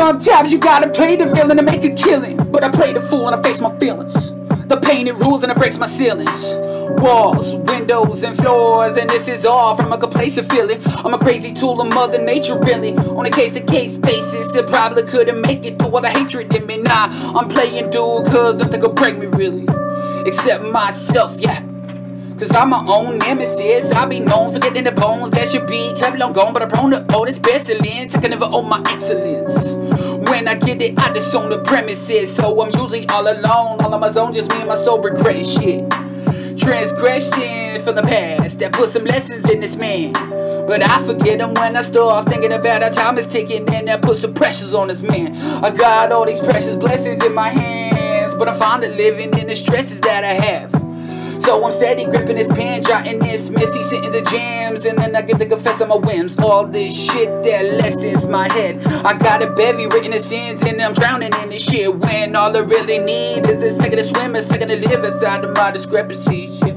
Sometimes you gotta play the villain to make a killing. But I play the fool and I face my feelings. The pain it rules and it breaks my ceilings. Walls, windows, and floors, and this is all from a complacent feeling. I'm a crazy tool of Mother Nature, really. On a case to case basis, it probably couldn't make it through all the hatred in me. Nah, I'm playing dude, cause nothing could break me, really. Except myself, yeah. Cause I'm my own nemesis. I be known for getting the bones that should be kept long gone, but I'm prone to owe this pestilence. I can never own my excellence. I get it, I just own the premises. So I'm usually all alone, all on my zone, just me and my soul regret shit. Transgression from the past that put some lessons in this man. But I forget them when I start thinking about how time is ticking and that put some pressures on this man. I got all these precious blessings in my hands, but I'm fond of living in the stresses that I have. So I'm steady gripping this pen, jotting this messy, sitting in the jams, and then I get to confess on my whims. All this shit that lessens my head. I got a bevy written in sins, and I'm drowning in this shit. When all I really need is a second to swim, a second to live inside of my discrepancies.